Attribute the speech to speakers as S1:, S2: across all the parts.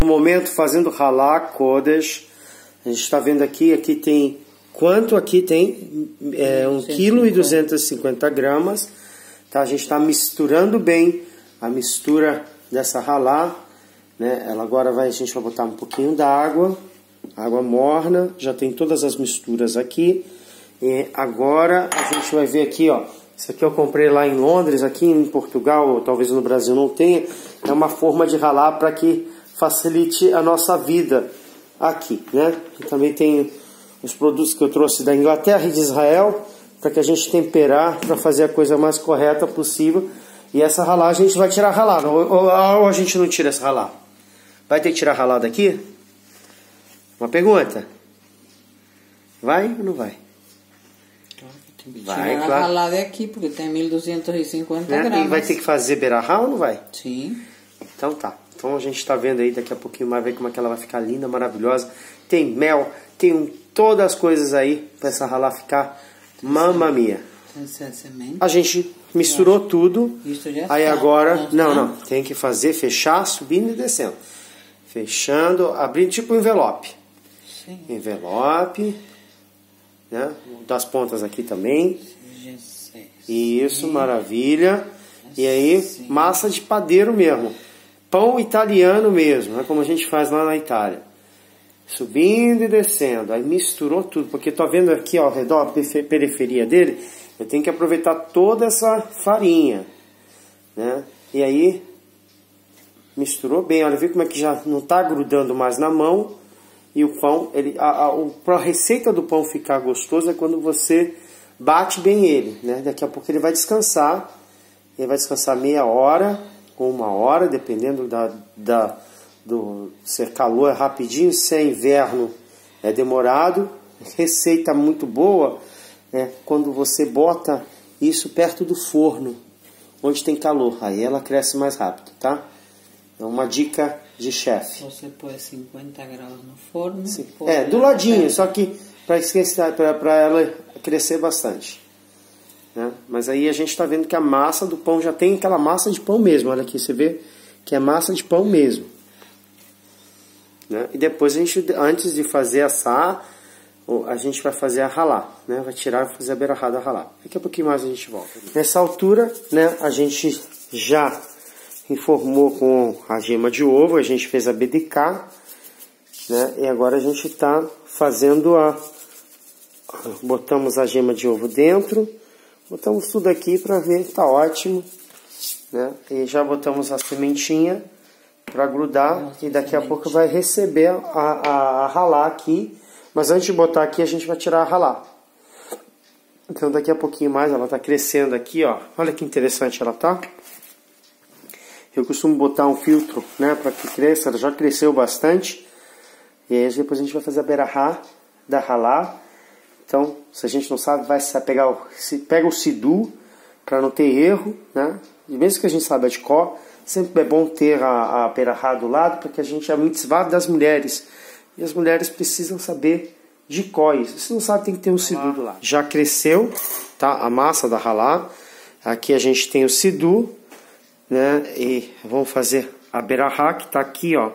S1: no momento fazendo ralar Kodesh. A gente está vendo aqui, aqui tem quanto aqui tem é, 1 kg e 250 gramas. Tá? A gente está misturando bem a mistura dessa ralá. Né? Ela agora vai, a gente vai botar um pouquinho da água, água morna, já tem todas as misturas aqui. E agora a gente vai ver aqui, ó. Isso aqui eu comprei lá em Londres, aqui em Portugal, ou talvez no Brasil não tenha. É uma forma de ralar para que facilite a nossa vida aqui, né? E também tem os produtos que eu trouxe da Inglaterra e de Israel para que a gente temperar para fazer a coisa mais correta possível. E essa ralagem a gente vai tirar ralada, ou, ou, ou a gente não tira essa ralada? Vai ter que tirar ralada aqui? Uma pergunta. Vai ou não vai?
S2: Vai, tirar claro. a ralada é aqui, porque tem 1250 né? gramas.
S1: E vai ter que fazer beirarra ou não vai?
S2: Sim.
S1: Então tá. Então a gente está vendo aí, daqui a pouquinho mais ver como é que ela vai ficar linda, maravilhosa. Tem mel, tem todas as coisas aí para essa ralá ficar mamma mia. A gente misturou tudo. Aí agora, não, não, tem que fazer, fechar, subindo e descendo. Fechando, abrindo tipo um envelope. Envelope, né? Das pontas aqui também. Isso, maravilha. E aí, massa de padeiro mesmo. Pão italiano mesmo, né? como a gente faz lá na Itália. Subindo e descendo. Aí misturou tudo, porque tô vendo aqui ao redor, a periferia dele, eu tenho que aproveitar toda essa farinha. Né? E aí, misturou bem. Olha, vê como é que já não está grudando mais na mão. E o pão, ele, a, a, a receita do pão ficar gostoso é quando você bate bem ele. Né? Daqui a pouco ele vai descansar. Ele vai descansar meia hora ou uma hora, dependendo da, da, do se é calor é rapidinho, se é inverno é demorado. Receita muito boa é quando você bota isso perto do forno, onde tem calor. Aí ela cresce mais rápido, tá? É uma dica de chefe.
S2: Você põe 50 graus no forno. Sim.
S1: É, do ladinho, só que para ela crescer bastante. Né? Mas aí a gente está vendo que a massa do pão já tem aquela massa de pão mesmo. Olha aqui, você vê que é massa de pão mesmo. Né? E depois a gente, antes de fazer assar, a gente vai fazer a ralar, né? Vai tirar e fazer a beirada ralar. Daqui a pouquinho mais a gente volta. Nessa altura, né, a gente já informou com a gema de ovo, a gente fez a BDK, né? E agora a gente está fazendo a... Botamos a gema de ovo dentro, botamos tudo aqui para ver, tá ótimo, né? E já botamos a sementinha para grudar e daqui a pouco vai receber a, a, a ralar aqui, mas antes de botar aqui a gente vai tirar a ralar. Então daqui a pouquinho mais ela está crescendo aqui, ó. Olha que interessante ela tá. Eu costumo botar um filtro, né, para que cresça. Ela já cresceu bastante. E aí depois a gente vai fazer a beira-rá da ralar. Então, se a gente não sabe, vai pegar o, pega o sidu para não ter erro, né? E mesmo que a gente saiba de cor, sempre é bom ter a, a beira-rá do lado, porque a gente é mitzvah das mulheres. E as mulheres precisam saber de cóis. Se não sabe, tem que ter um sidu do lado. Já cresceu, tá? A massa da ralá. Aqui a gente tem o sidu, né? E vamos fazer a berahá, que está aqui, ó.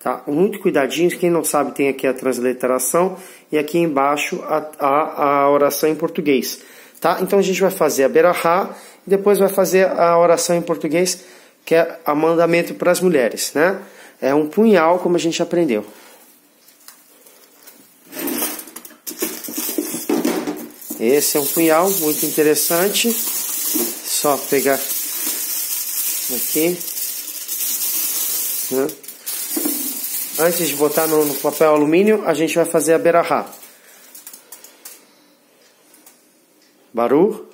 S1: Tá? Muito cuidadinho, quem não sabe tem aqui a transliteração e aqui embaixo a, a, a oração em português. Tá? Então a gente vai fazer a berahá e depois vai fazer a oração em português, que é a mandamento para as mulheres. Né? É um punhal, como a gente aprendeu. Esse é um punhal muito interessante. Só pegar aqui. Né? Antes de botar no, no, papel alumínio, a gente vai fazer a berahá. Baru.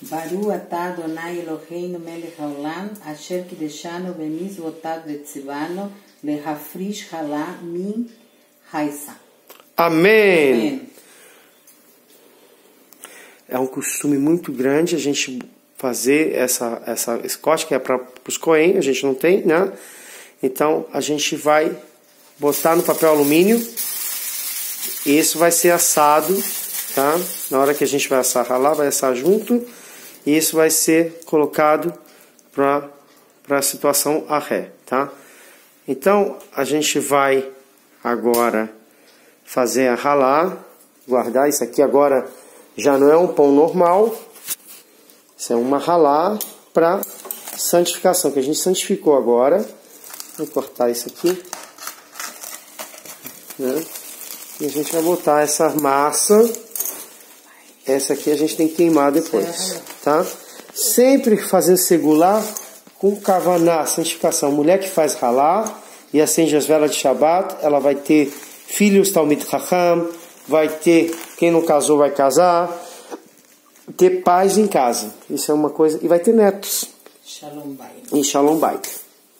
S2: Baru atah Adonai Eloheinu melech haolam, asher kideshanu b'mizvotav v'tzivanu, lehafrish hala min haisa.
S1: Amém. Amém. É um costume muito grande a gente fazer essa, essa escote, que é para os coen, a gente não tem, né? Então a gente vai botar no papel alumínio e isso vai ser assado, tá? Na hora que a gente vai assar ralar, vai assar junto e isso vai ser colocado para para a situação a ré, tá? Então, a gente vai agora fazer a ralar, guardar isso aqui agora já não é um pão normal, isso é uma ralar para santificação, que a gente santificou agora. Vou cortar isso aqui. Né? E a gente vai botar essa massa. Essa aqui a gente tem que queimar depois, tá? Sempre fazendo segular com kavaná, santificação. Mulher que faz ralar e acende as velas de Shabat, ela vai ter filhos Talmid Chacham, vai ter, quem não casou vai casar, ter paz em casa. Isso é uma coisa. E vai ter netos.
S2: Shalom.
S1: Em Shalom Bike.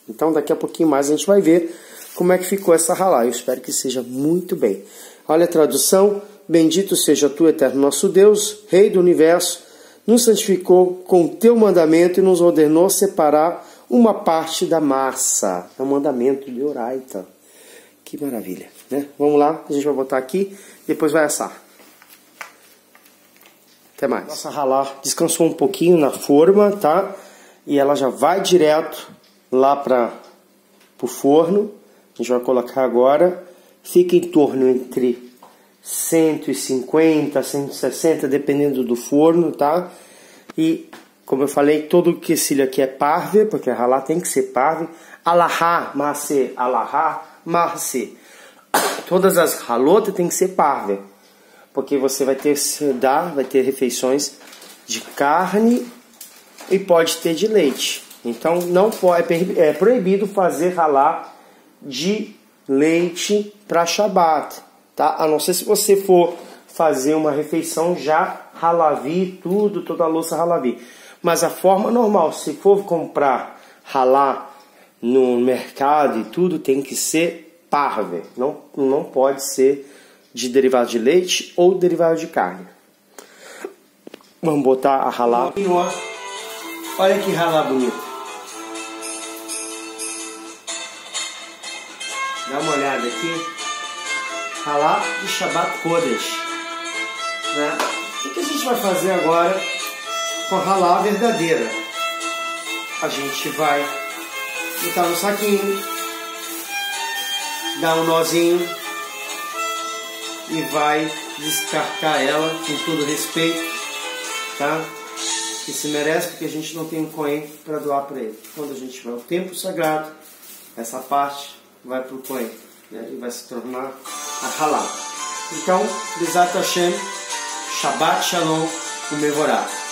S1: Então daqui a pouquinho mais a gente vai ver como é que ficou essa ralá. Eu espero que seja muito bem. Olha a tradução. Bendito seja tu, eterno nosso Deus, Rei do universo, nos santificou com teu mandamento e nos ordenou separar uma parte da massa. É o mandamento de Oraita. Que maravilha, né? Vamos lá, a gente vai botar aqui, depois vai assar. Até mais. Nossa ralar descansou um pouquinho na forma, tá? E ela já vai direto lá para o forno. A gente vai colocar agora. Fica em torno entre 150, 160, dependendo do forno, tá? E, como eu falei, todo o quesilho aqui é parve, porque a ralá tem que ser parve. Alahá, marce, alahá, marce. Todas as ralotas tem que ser parve porque você vai ter dar, vai ter refeições de carne e pode ter de leite. Então não pode, é proibido fazer ralar de leite para Shabat, tá? A não ser se você for fazer uma refeição já halavi, tudo, toda a louça halavi. Mas a forma normal, se for comprar ralar no mercado e tudo, tem que ser parve. Não, não pode ser de derivado de leite ou derivado de carne. Vamos botar a ralar. Olha que ralar bonito. Dá uma olhada aqui. Ralar de Shabbat Kodesh. Né? O que a gente vai fazer agora com a ralar verdadeira? A gente vai botar no saquinho, dar um nozinho e vai descartar ela com todo respeito, tá? Que se merece porque a gente não tem um coen para doar para ele. Quando a gente tiver o tempo sagrado, essa parte vai para o coen né? e vai se tornar a halal. Então, Bezat Hashem, Shabbat Shalom, o.